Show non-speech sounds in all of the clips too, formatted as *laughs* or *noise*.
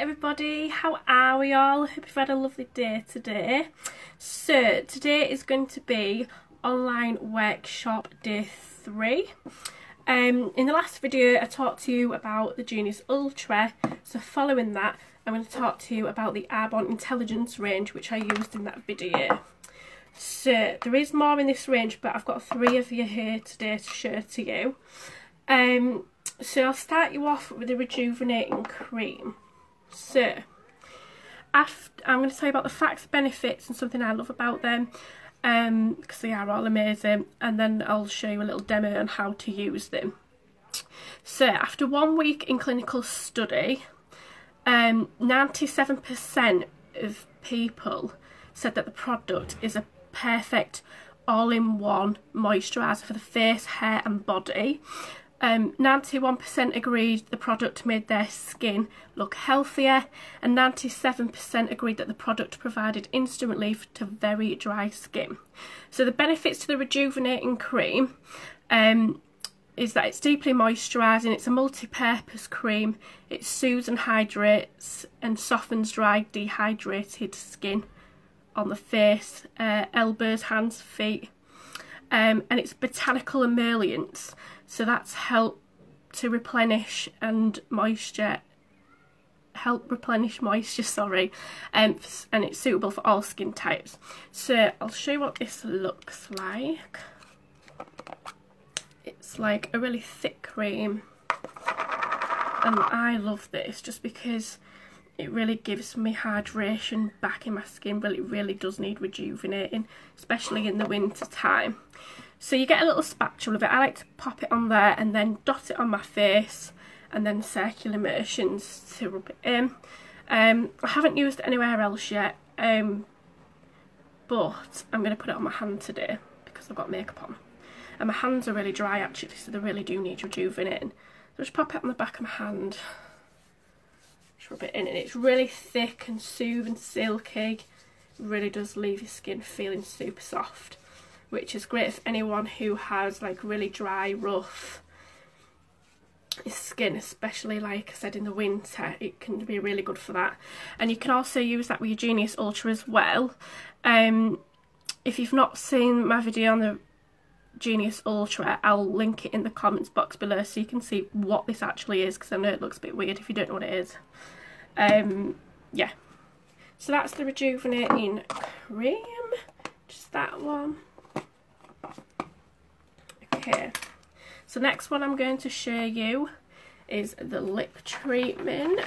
everybody, how are we all? Hope you've had a lovely day today. So today is going to be online workshop day three. Um, in the last video I talked to you about the Genius Ultra, so following that I'm going to talk to you about the Arbonne Intelligence range which I used in that video. So there is more in this range but I've got three of you here today to share to you. Um, so I'll start you off with the rejuvenating cream. So, after, I'm going to tell you about the facts, benefits and something I love about them um, because they are all amazing and then I'll show you a little demo on how to use them. So after one week in clinical study, 97% um, of people said that the product is a perfect all-in-one moisturiser for the face, hair and body 91% um, agreed the product made their skin look healthier and 97% agreed that the product provided instant relief to very dry skin. So the benefits to the rejuvenating cream um, is that it's deeply moisturising, it's a multi-purpose cream, it soothes and hydrates and softens dry dehydrated skin on the face, uh, elbows, hands, feet um, and it's botanical emollients so that's help to replenish and moisture help replenish moisture *laughs* sorry um, and it's suitable for all skin types. So I'll show you what this looks like. It's like a really thick cream and I love this just because it really gives me hydration back in my skin but it really does need rejuvenating especially in the winter time so you get a little spatula of it. I like to pop it on there and then dot it on my face and then circular motions to rub it in. Um, I haven't used anywhere else yet, um, but I'm going to put it on my hand today because I've got makeup on. And my hands are really dry actually, so they really do need rejuvenating. So just pop it on the back of my hand, rub it in, and it's really thick and soothing, silky. It really does leave your skin feeling super soft which is great for anyone who has like really dry, rough skin, especially like I said in the winter, it can be really good for that. And you can also use that with your Genius Ultra as well. Um, if you've not seen my video on the Genius Ultra, I'll link it in the comments box below so you can see what this actually is because I know it looks a bit weird if you don't know what it is. Um, yeah, so that's the rejuvenating cream, just that one Okay. So next one I'm going to show you is the lip treatment.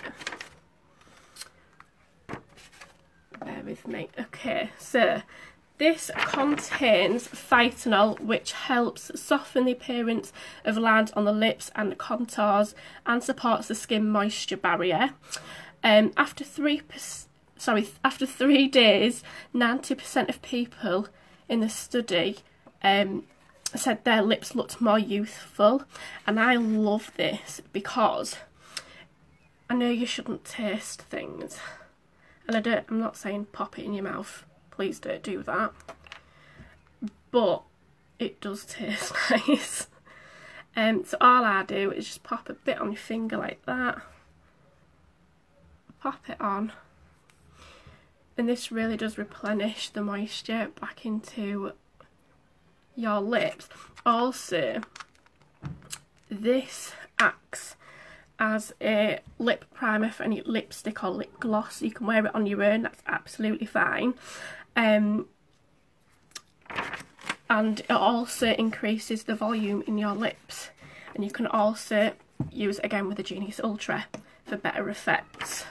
Bear with me. Okay, so this contains phytonol which helps soften the appearance of lines on the lips and contours and supports the skin moisture barrier. Um, after three sorry, after three days, 90% of people in the study um, said their lips looked more youthful. And I love this because I know you shouldn't taste things. And I don't, I'm not saying pop it in your mouth. Please don't do that. But it does *laughs* taste nice. Um, so all I do is just pop a bit on your finger like that pop it on and this really does replenish the moisture back into your lips. Also, this acts as a lip primer for any lipstick or lip gloss. You can wear it on your own, that's absolutely fine. Um, and it also increases the volume in your lips. And you can also use it again with the Genius Ultra for better effects.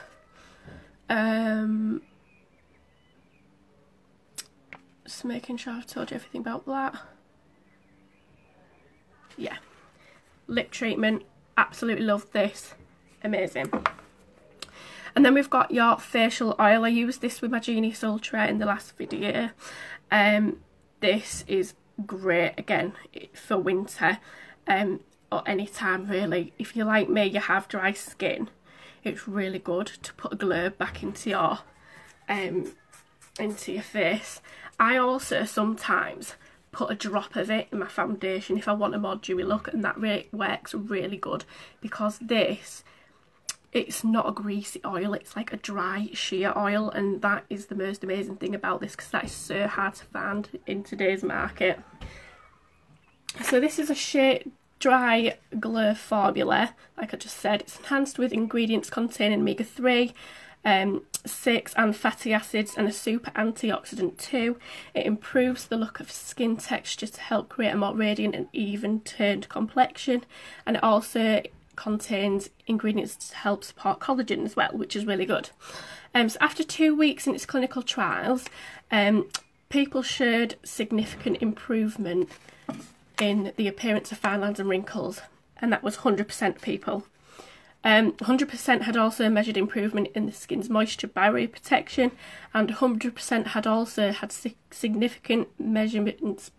Um, just making sure I've told you everything about that. Yeah. Lip treatment absolutely love this. Amazing. And then we've got your facial oil. I used this with my Genius Ultra in the last video. Um this is great again for winter. Um or any time really. If you like me you have dry skin it's really good to put a glow back into your um into your face. I also sometimes put a drop of it in my foundation if I want a more dewy look and that really works really good because this it's not a greasy oil it's like a dry sheer oil and that is the most amazing thing about this because that is so hard to find in today's market. So this is a shea dry glow formula like I just said it's enhanced with ingredients containing omega-3 um, 6 and fatty acids and a super antioxidant too. It improves the look of skin texture to help create a more radiant and even toned complexion and it also contains ingredients to help support collagen as well, which is really good. Um, so after two weeks in its clinical trials, um, people showed significant improvement in the appearance of fine lines and wrinkles, and that was 100% people. 100% um, had also measured improvement in the skin's moisture barrier protection, and 100% had also had significant measurements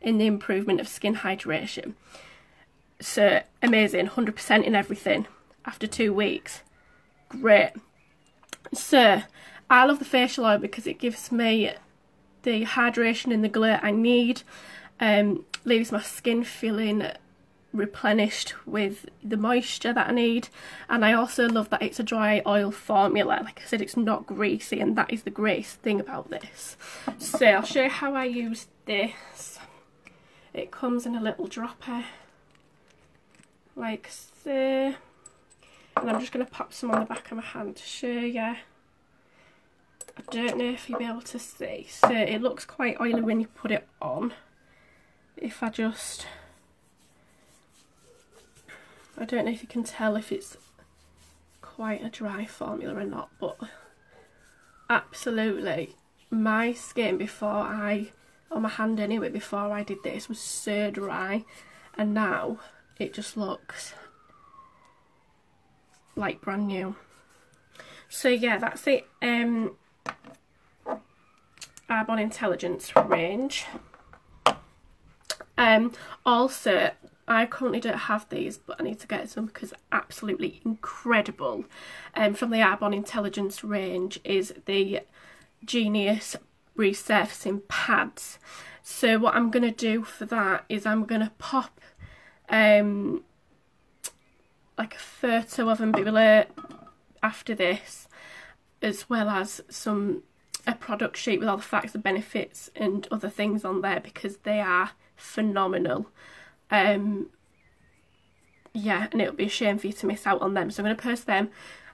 in the improvement of skin hydration. So amazing, 100% in everything after two weeks. Great. So I love the facial oil because it gives me the hydration and the glow I need. Um, leaves my skin feeling replenished with the moisture that I need. And I also love that it's a dry oil formula. Like I said it's not greasy and that is the great thing about this. So I'll show you how I use this. It comes in a little dropper like so. And I'm just going to pop some on the back of my hand to show you I don't know if you'll be able to see. So it looks quite oily when you put it on if I just I don't know if you can tell if it's quite a dry formula or not but absolutely my skin before I on my hand anyway before I did this was so dry and now it just looks like brand new. So yeah that's it um Arbonne Intelligence range um also I currently don't have these but I need to get some because absolutely incredible. Um, from the Arbonne Intelligence range is the Genius resurfacing pads. So what I'm going to do for that is I'm going to pop um, like a photo of them below after this as well as some a product sheet with all the facts and benefits and other things on there because they are phenomenal um, yeah, and it would be a shame for you to miss out on them. So I'm going to post them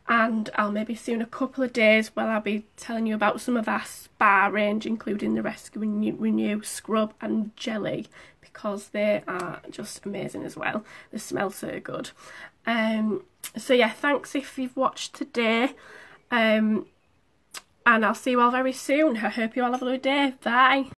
and I'll maybe see in a couple of days where I'll be telling you about some of our spa range, including the Rescue Renew, Renew Scrub and Jelly, because they are just amazing as well. They smell so good. Um, so yeah, thanks if you've watched today. Um, and I'll see you all very soon. I hope you all have a good day. Bye.